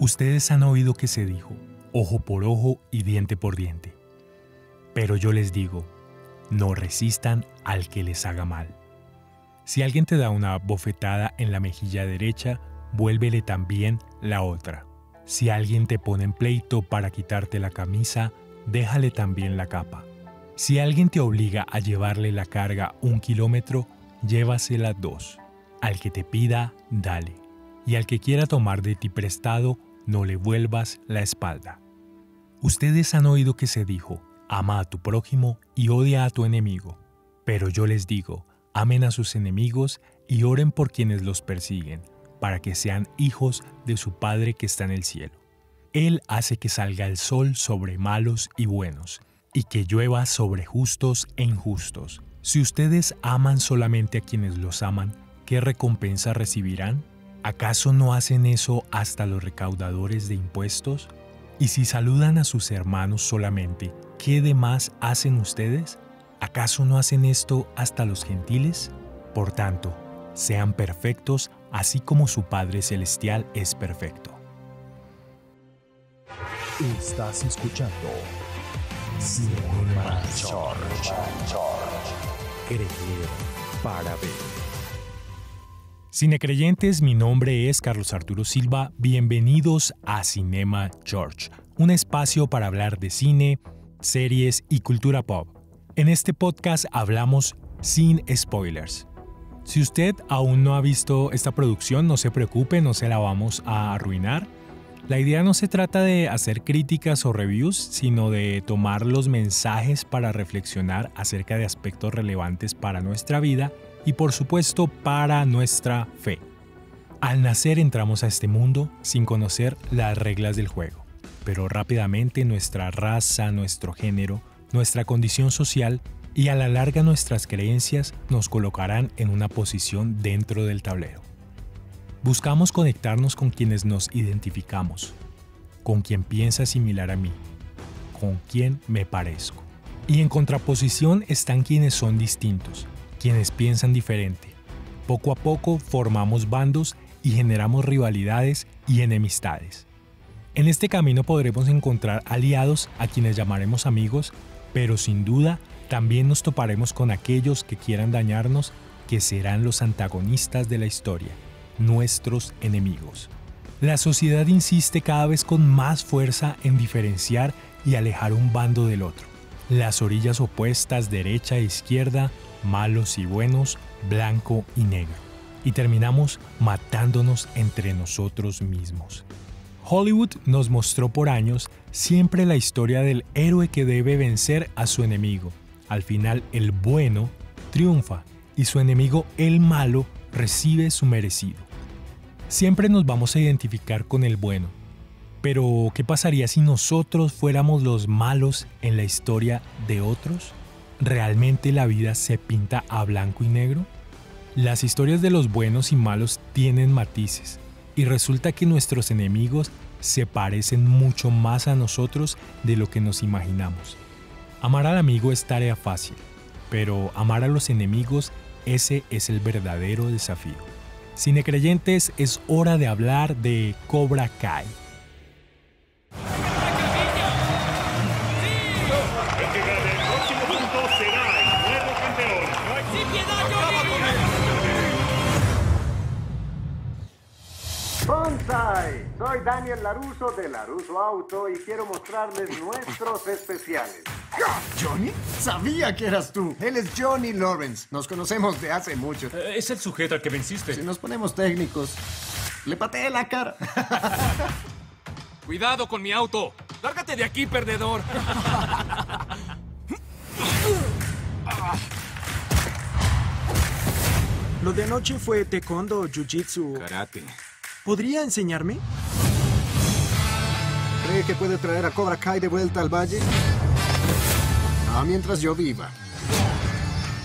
Ustedes han oído que se dijo, ojo por ojo y diente por diente. Pero yo les digo, no resistan al que les haga mal. Si alguien te da una bofetada en la mejilla derecha, vuélvele también la otra. Si alguien te pone en pleito para quitarte la camisa, déjale también la capa. Si alguien te obliga a llevarle la carga un kilómetro, llévasela dos. Al que te pida, dale. Y al que quiera tomar de ti prestado, no le vuelvas la espalda. Ustedes han oído que se dijo, ama a tu prójimo y odia a tu enemigo. Pero yo les digo, amen a sus enemigos y oren por quienes los persiguen, para que sean hijos de su Padre que está en el cielo. Él hace que salga el sol sobre malos y buenos, y que llueva sobre justos e injustos. Si ustedes aman solamente a quienes los aman, ¿qué recompensa recibirán? ¿Acaso no hacen eso hasta los recaudadores de impuestos? Y si saludan a sus hermanos solamente, ¿qué demás hacen ustedes? ¿Acaso no hacen esto hasta los gentiles? Por tanto, sean perfectos así como su Padre Celestial es perfecto. Estás escuchando Creer para ver. Cinecreyentes, mi nombre es Carlos Arturo Silva. Bienvenidos a Cinema George, un espacio para hablar de cine, series y cultura pop. En este podcast hablamos sin spoilers. Si usted aún no ha visto esta producción, no se preocupe, no se la vamos a arruinar. La idea no se trata de hacer críticas o reviews, sino de tomar los mensajes para reflexionar acerca de aspectos relevantes para nuestra vida y por supuesto para nuestra fe. Al nacer entramos a este mundo sin conocer las reglas del juego, pero rápidamente nuestra raza, nuestro género, nuestra condición social y a la larga nuestras creencias nos colocarán en una posición dentro del tablero. Buscamos conectarnos con quienes nos identificamos, con quien piensa similar a mí, con quien me parezco. Y en contraposición están quienes son distintos, quienes piensan diferente. Poco a poco formamos bandos y generamos rivalidades y enemistades. En este camino podremos encontrar aliados a quienes llamaremos amigos, pero sin duda también nos toparemos con aquellos que quieran dañarnos, que serán los antagonistas de la historia, nuestros enemigos. La sociedad insiste cada vez con más fuerza en diferenciar y alejar un bando del otro. Las orillas opuestas derecha e izquierda malos y buenos, blanco y negro, y terminamos matándonos entre nosotros mismos. Hollywood nos mostró por años siempre la historia del héroe que debe vencer a su enemigo. Al final el bueno triunfa y su enemigo el malo recibe su merecido. Siempre nos vamos a identificar con el bueno. Pero, ¿qué pasaría si nosotros fuéramos los malos en la historia de otros? ¿Realmente la vida se pinta a blanco y negro? Las historias de los buenos y malos tienen matices, y resulta que nuestros enemigos se parecen mucho más a nosotros de lo que nos imaginamos. Amar al amigo es tarea fácil, pero amar a los enemigos, ese es el verdadero desafío. Cine creyentes, es hora de hablar de Cobra Kai. Daniel Laruso de Laruso Auto y quiero mostrarles nuestros especiales. ¿Johnny? Sabía que eras tú. Él es Johnny Lawrence. Nos conocemos de hace mucho. Eh, es el sujeto al que venciste. Si nos ponemos técnicos, le pateé la cara. Cuidado con mi auto. Lárgate de aquí, perdedor. Lo de anoche fue taekwondo, jiu-jitsu. Karate. ¿Podría enseñarme? ¿Cree que puede traer a Cobra Kai de vuelta al valle? Ah, mientras yo viva.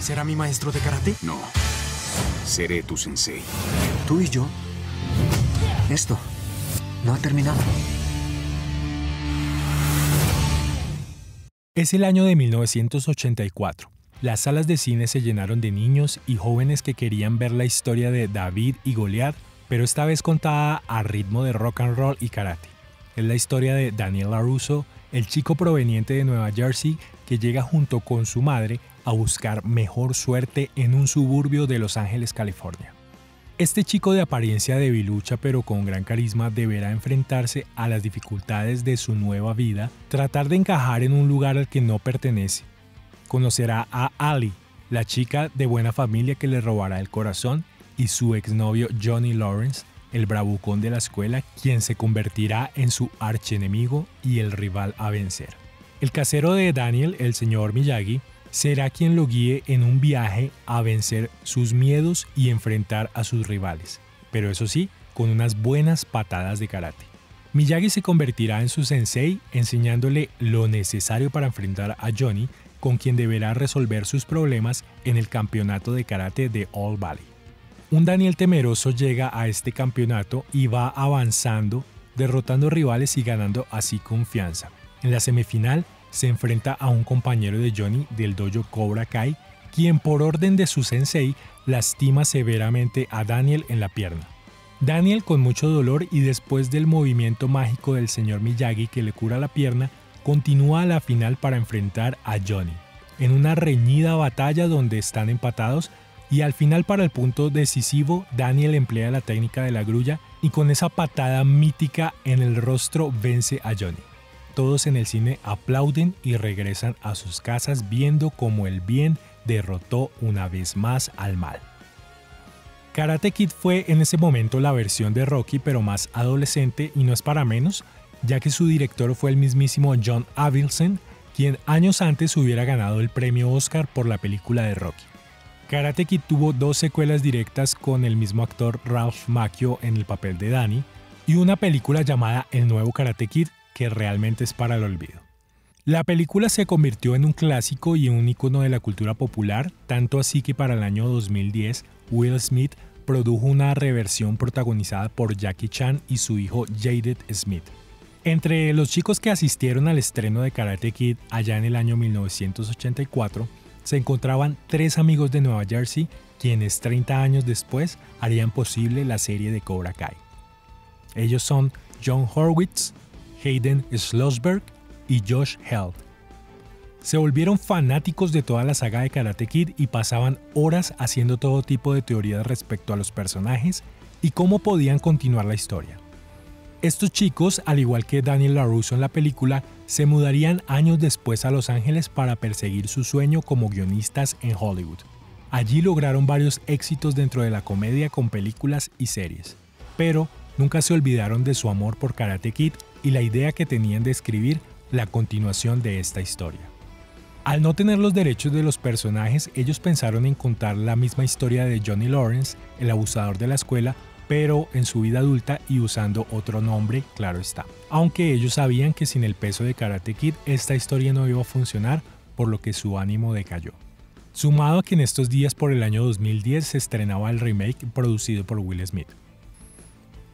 ¿Será mi maestro de karate? No. Seré tu sensei. Tú y yo. Esto no ha terminado. Es el año de 1984. Las salas de cine se llenaron de niños y jóvenes que querían ver la historia de David y Goliat pero esta vez contada a ritmo de rock and roll y karate. Es la historia de Daniel LaRusso, el chico proveniente de Nueva Jersey que llega junto con su madre a buscar mejor suerte en un suburbio de Los Ángeles, California. Este chico de apariencia debilucha pero con gran carisma deberá enfrentarse a las dificultades de su nueva vida, tratar de encajar en un lugar al que no pertenece. Conocerá a Ali, la chica de buena familia que le robará el corazón, y su exnovio Johnny Lawrence, el bravucón de la escuela, quien se convertirá en su archienemigo y el rival a vencer. El casero de Daniel, el señor Miyagi, será quien lo guíe en un viaje a vencer sus miedos y enfrentar a sus rivales, pero eso sí, con unas buenas patadas de karate. Miyagi se convertirá en su sensei enseñándole lo necesario para enfrentar a Johnny, con quien deberá resolver sus problemas en el campeonato de karate de All Valley. Un Daniel temeroso llega a este campeonato y va avanzando, derrotando rivales y ganando así confianza. En la semifinal se enfrenta a un compañero de Johnny del dojo Cobra Kai, quien por orden de su sensei lastima severamente a Daniel en la pierna. Daniel con mucho dolor y después del movimiento mágico del señor Miyagi que le cura la pierna, continúa a la final para enfrentar a Johnny, en una reñida batalla donde están empatados y al final para el punto decisivo Daniel emplea la técnica de la grulla y con esa patada mítica en el rostro vence a Johnny. Todos en el cine aplauden y regresan a sus casas viendo como el bien derrotó una vez más al mal. Karate Kid fue en ese momento la versión de Rocky pero más adolescente y no es para menos, ya que su director fue el mismísimo John Avildsen, quien años antes hubiera ganado el premio Oscar por la película de Rocky. Karate Kid tuvo dos secuelas directas con el mismo actor Ralph Macchio en el papel de Danny y una película llamada El nuevo Karate Kid que realmente es para el olvido. La película se convirtió en un clásico y un icono de la cultura popular, tanto así que para el año 2010 Will Smith produjo una reversión protagonizada por Jackie Chan y su hijo Jaded Smith. Entre los chicos que asistieron al estreno de Karate Kid allá en el año 1984, se encontraban tres amigos de Nueva Jersey quienes 30 años después harían posible la serie de Cobra Kai. Ellos son John Horwitz, Hayden Schlossberg y Josh Held. Se volvieron fanáticos de toda la saga de Karate Kid y pasaban horas haciendo todo tipo de teorías respecto a los personajes y cómo podían continuar la historia. Estos chicos, al igual que Daniel LaRusso en la película, se mudarían años después a Los Ángeles para perseguir su sueño como guionistas en Hollywood. Allí lograron varios éxitos dentro de la comedia con películas y series, pero nunca se olvidaron de su amor por Karate Kid y la idea que tenían de escribir la continuación de esta historia. Al no tener los derechos de los personajes, ellos pensaron en contar la misma historia de Johnny Lawrence, el abusador de la escuela, pero en su vida adulta y usando otro nombre, claro está. Aunque ellos sabían que sin el peso de Karate Kid esta historia no iba a funcionar, por lo que su ánimo decayó. Sumado a que en estos días por el año 2010 se estrenaba el remake producido por Will Smith.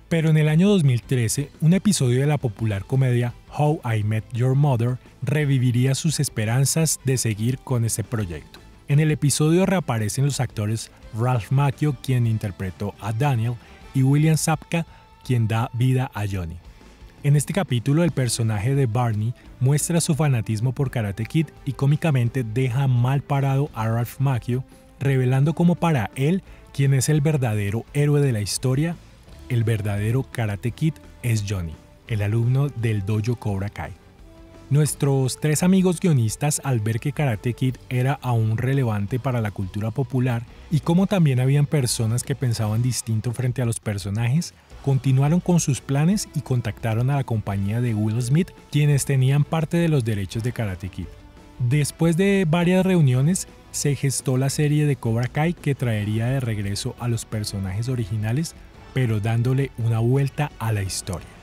Pero en el año 2013, un episodio de la popular comedia How I Met Your Mother reviviría sus esperanzas de seguir con ese proyecto. En el episodio reaparecen los actores Ralph Macchio, quien interpretó a Daniel, y William Sapka, quien da vida a Johnny. En este capítulo el personaje de Barney muestra su fanatismo por Karate Kid y cómicamente deja mal parado a Ralph Macchio, revelando como para él quien es el verdadero héroe de la historia, el verdadero Karate Kid es Johnny, el alumno del dojo Cobra Kai. Nuestros tres amigos guionistas, al ver que Karate Kid era aún relevante para la cultura popular y como también habían personas que pensaban distinto frente a los personajes, continuaron con sus planes y contactaron a la compañía de Will Smith, quienes tenían parte de los derechos de Karate Kid. Después de varias reuniones, se gestó la serie de Cobra Kai que traería de regreso a los personajes originales, pero dándole una vuelta a la historia.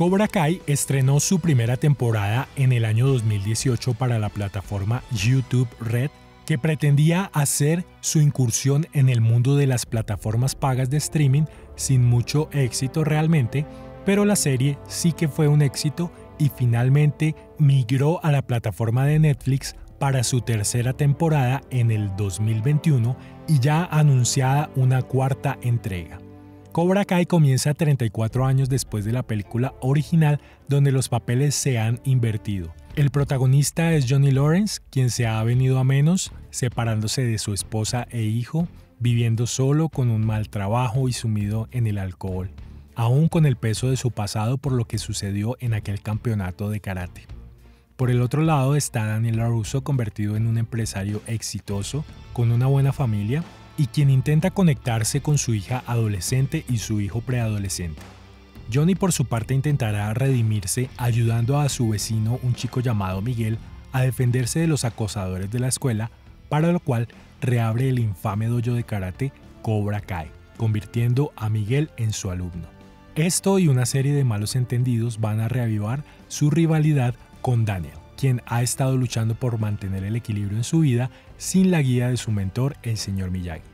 Cobra Kai estrenó su primera temporada en el año 2018 para la plataforma YouTube Red, que pretendía hacer su incursión en el mundo de las plataformas pagas de streaming sin mucho éxito realmente, pero la serie sí que fue un éxito y finalmente migró a la plataforma de Netflix para su tercera temporada en el 2021 y ya anunciada una cuarta entrega. Cobra Kai comienza 34 años después de la película original donde los papeles se han invertido. El protagonista es Johnny Lawrence, quien se ha venido a menos, separándose de su esposa e hijo, viviendo solo con un mal trabajo y sumido en el alcohol, aún con el peso de su pasado por lo que sucedió en aquel campeonato de karate. Por el otro lado está Daniel LaRusso convertido en un empresario exitoso, con una buena familia, y quien intenta conectarse con su hija adolescente y su hijo preadolescente. Johnny por su parte intentará redimirse ayudando a su vecino, un chico llamado Miguel, a defenderse de los acosadores de la escuela, para lo cual reabre el infame dojo de karate Cobra Kai, convirtiendo a Miguel en su alumno. Esto y una serie de malos entendidos van a reavivar su rivalidad con Daniel, quien ha estado luchando por mantener el equilibrio en su vida sin la guía de su mentor, el señor Miyagi.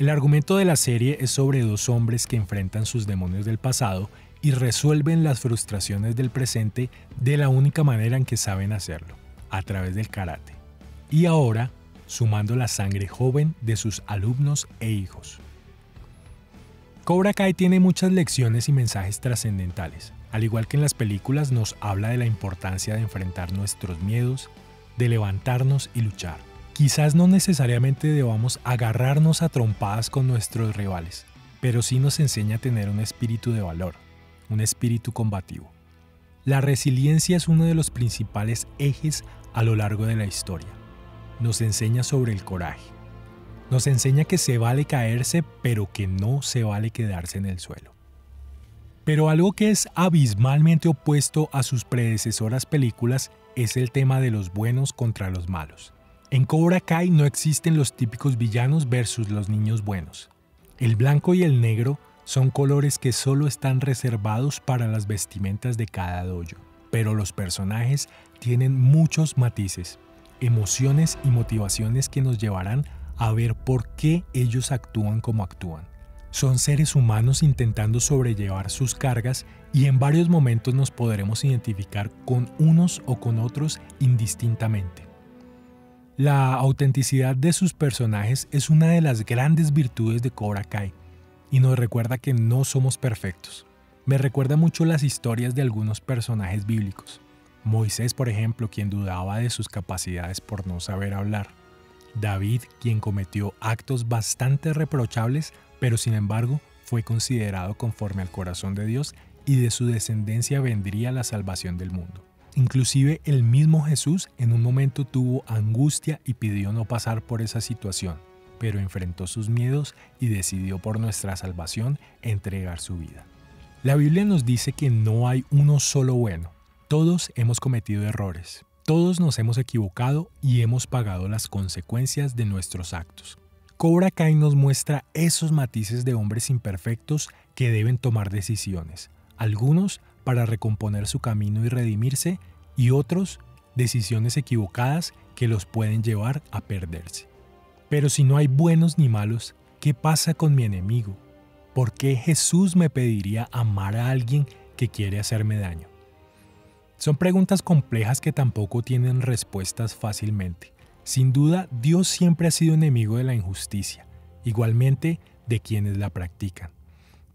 El argumento de la serie es sobre dos hombres que enfrentan sus demonios del pasado y resuelven las frustraciones del presente de la única manera en que saben hacerlo, a través del karate. Y ahora, sumando la sangre joven de sus alumnos e hijos. Cobra Kai tiene muchas lecciones y mensajes trascendentales. Al igual que en las películas, nos habla de la importancia de enfrentar nuestros miedos, de levantarnos y luchar. Quizás no necesariamente debamos agarrarnos a trompadas con nuestros rivales, pero sí nos enseña a tener un espíritu de valor, un espíritu combativo. La resiliencia es uno de los principales ejes a lo largo de la historia. Nos enseña sobre el coraje. Nos enseña que se vale caerse, pero que no se vale quedarse en el suelo. Pero algo que es abismalmente opuesto a sus predecesoras películas es el tema de los buenos contra los malos. En Cobra Kai no existen los típicos villanos versus los niños buenos. El blanco y el negro son colores que solo están reservados para las vestimentas de cada dojo, pero los personajes tienen muchos matices, emociones y motivaciones que nos llevarán a ver por qué ellos actúan como actúan. Son seres humanos intentando sobrellevar sus cargas y en varios momentos nos podremos identificar con unos o con otros indistintamente. La autenticidad de sus personajes es una de las grandes virtudes de Cobra Kai y nos recuerda que no somos perfectos. Me recuerda mucho las historias de algunos personajes bíblicos. Moisés, por ejemplo, quien dudaba de sus capacidades por no saber hablar. David, quien cometió actos bastante reprochables, pero sin embargo fue considerado conforme al corazón de Dios y de su descendencia vendría la salvación del mundo. Inclusive el mismo Jesús en un momento tuvo angustia y pidió no pasar por esa situación, pero enfrentó sus miedos y decidió por nuestra salvación entregar su vida. La Biblia nos dice que no hay uno solo bueno. Todos hemos cometido errores, todos nos hemos equivocado y hemos pagado las consecuencias de nuestros actos. Cobra Kai nos muestra esos matices de hombres imperfectos que deben tomar decisiones, algunos para recomponer su camino y redimirse, y otros decisiones equivocadas que los pueden llevar a perderse. Pero si no hay buenos ni malos, ¿qué pasa con mi enemigo? ¿Por qué Jesús me pediría amar a alguien que quiere hacerme daño? Son preguntas complejas que tampoco tienen respuestas fácilmente. Sin duda, Dios siempre ha sido enemigo de la injusticia, igualmente de quienes la practican.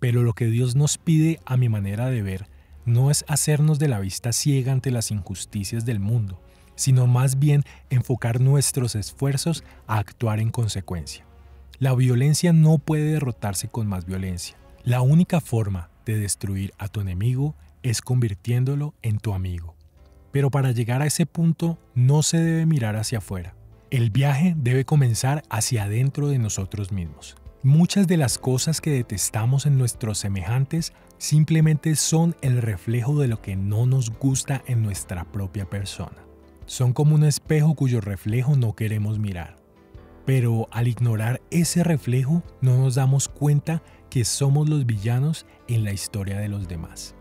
Pero lo que Dios nos pide a mi manera de ver no es hacernos de la vista ciega ante las injusticias del mundo, sino más bien enfocar nuestros esfuerzos a actuar en consecuencia. La violencia no puede derrotarse con más violencia. La única forma de destruir a tu enemigo es convirtiéndolo en tu amigo. Pero para llegar a ese punto no se debe mirar hacia afuera. El viaje debe comenzar hacia adentro de nosotros mismos. Muchas de las cosas que detestamos en nuestros semejantes simplemente son el reflejo de lo que no nos gusta en nuestra propia persona. Son como un espejo cuyo reflejo no queremos mirar. Pero al ignorar ese reflejo no nos damos cuenta que somos los villanos en la historia de los demás.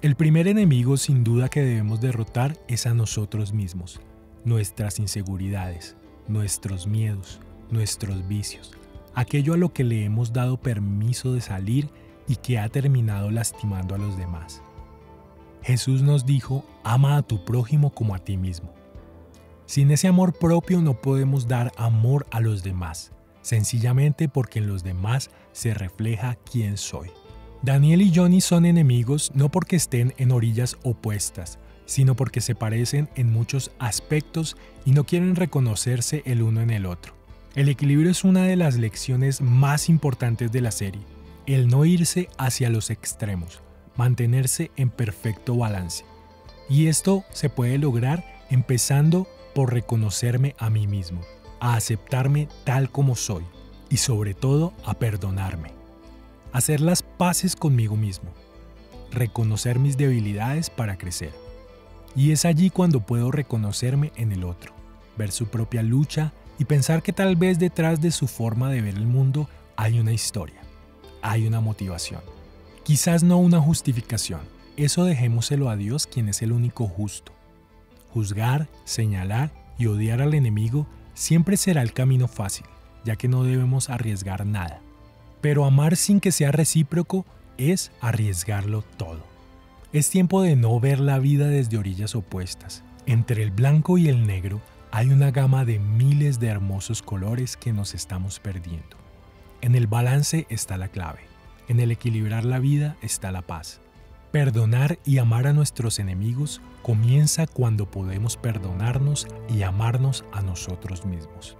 El primer enemigo sin duda que debemos derrotar es a nosotros mismos, nuestras inseguridades, nuestros miedos, nuestros vicios, aquello a lo que le hemos dado permiso de salir y que ha terminado lastimando a los demás. Jesús nos dijo, ama a tu prójimo como a ti mismo. Sin ese amor propio no podemos dar amor a los demás. sencillamente porque en los demás se refleja quién soy. Daniel y Johnny son enemigos no porque estén en orillas opuestas, sino porque se parecen en muchos aspectos y no quieren reconocerse el uno en el otro. El equilibrio es una de las lecciones más importantes de la serie, el no irse hacia los extremos, mantenerse en perfecto balance. Y esto se puede lograr empezando por reconocerme a mí mismo, a aceptarme tal como soy y sobre todo a perdonarme. Hacer las paces conmigo mismo, reconocer mis debilidades para crecer. Y es allí cuando puedo reconocerme en el otro, ver su propia lucha y pensar que tal vez detrás de su forma de ver el mundo hay una historia, hay una motivación. Quizás no una justificación, eso dejémoselo a Dios quien es el único justo. Juzgar, señalar y odiar al enemigo siempre será el camino fácil, ya que no debemos arriesgar nada. Pero amar sin que sea recíproco es arriesgarlo todo. Es tiempo de no ver la vida desde orillas opuestas. Entre el blanco y el negro hay una gama de miles de hermosos colores que nos estamos perdiendo. En el balance está la clave. En el equilibrar la vida está la paz. Perdonar y amar a nuestros enemigos comienza cuando podemos perdonarnos y amarnos a nosotros mismos.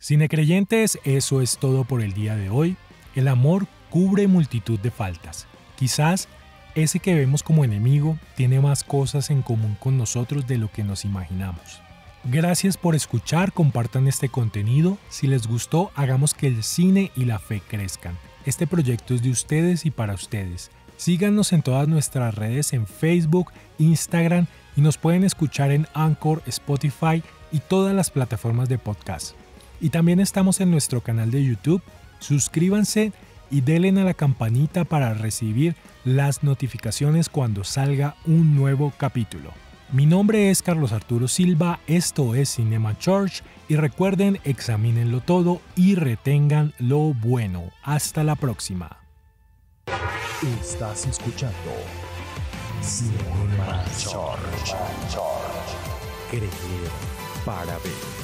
Cinecreyentes, eso es todo por el día de hoy. El amor cubre multitud de faltas. Quizás ese que vemos como enemigo tiene más cosas en común con nosotros de lo que nos imaginamos. Gracias por escuchar, compartan este contenido. Si les gustó, hagamos que el cine y la fe crezcan. Este proyecto es de ustedes y para ustedes. Síganos en todas nuestras redes en Facebook, Instagram y nos pueden escuchar en Anchor, Spotify y todas las plataformas de podcast. Y también estamos en nuestro canal de YouTube. Suscríbanse y denle a la campanita para recibir las notificaciones cuando salga un nuevo capítulo. Mi nombre es Carlos Arturo Silva, esto es Cinema Church y recuerden, examínenlo todo y retengan lo bueno. Hasta la próxima. Estás escuchando Cinema. Creer para ver.